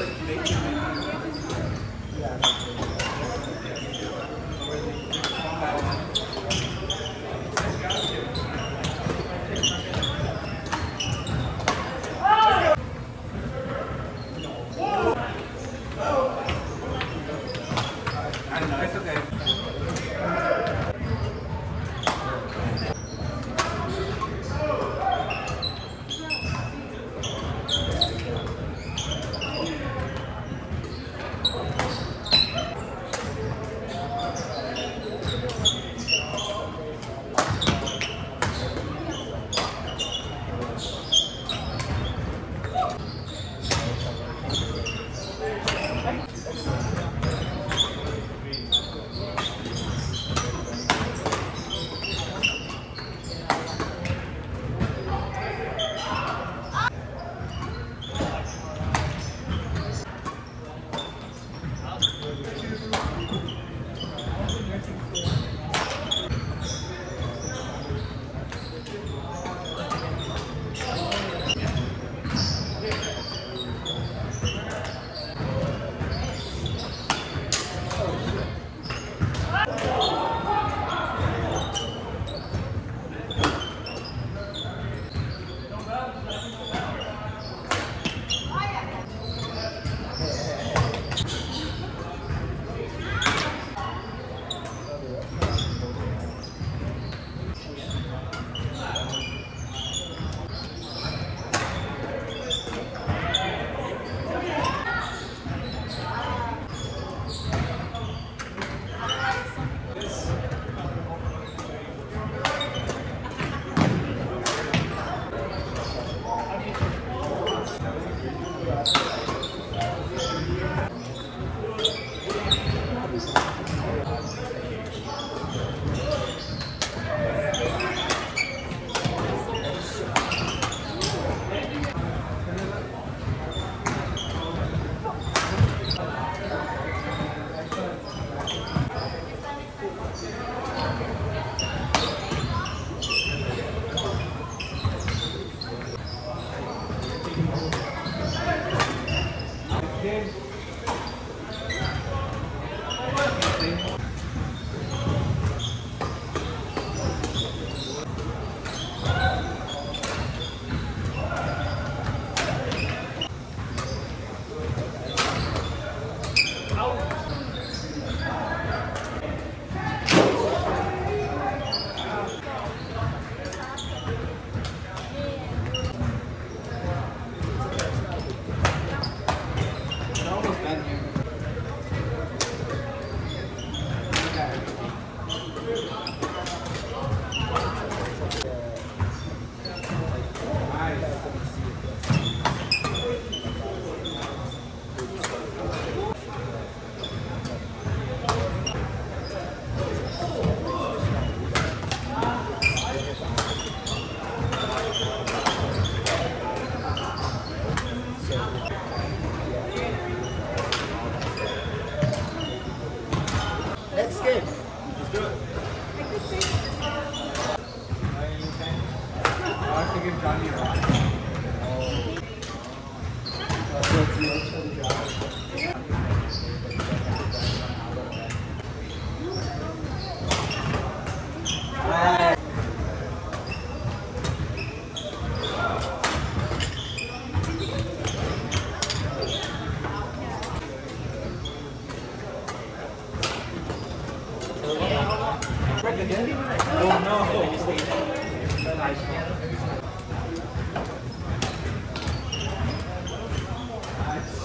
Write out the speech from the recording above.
I I have